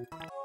you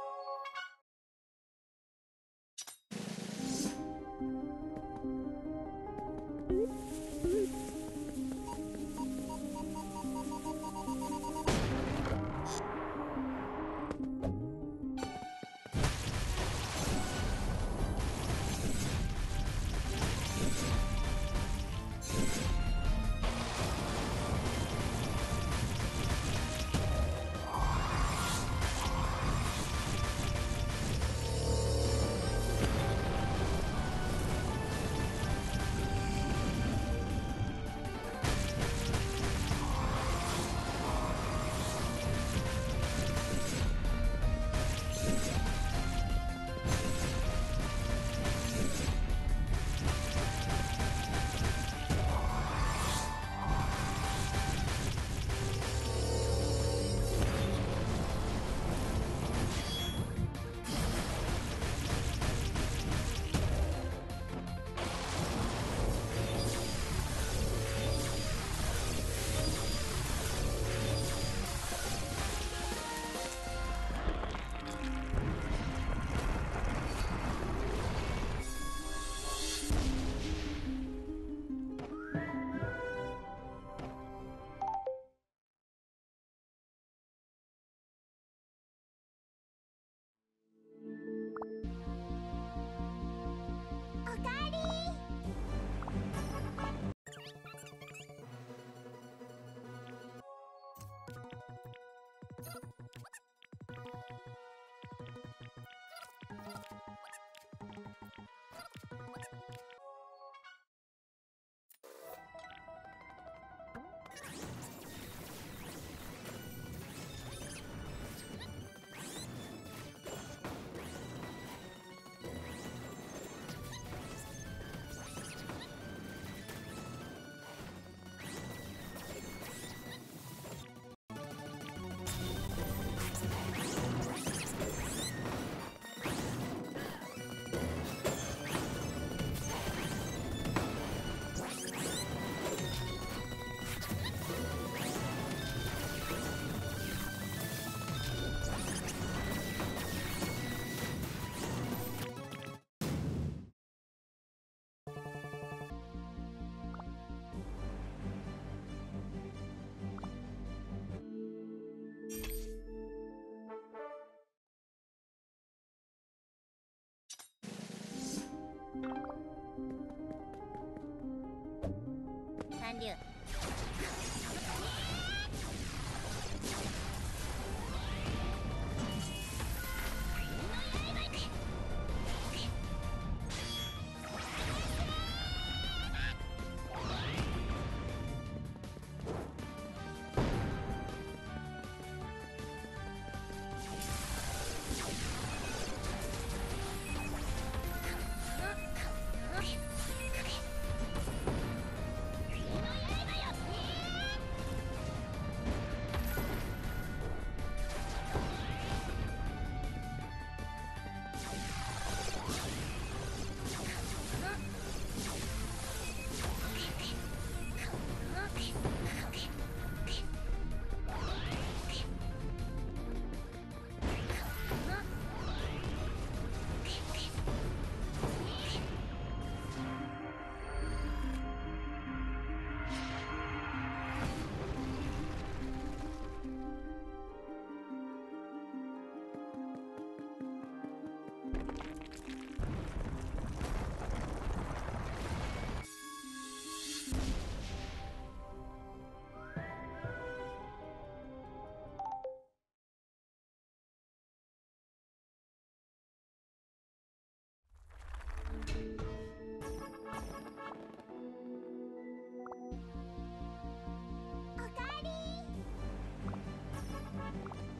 三流。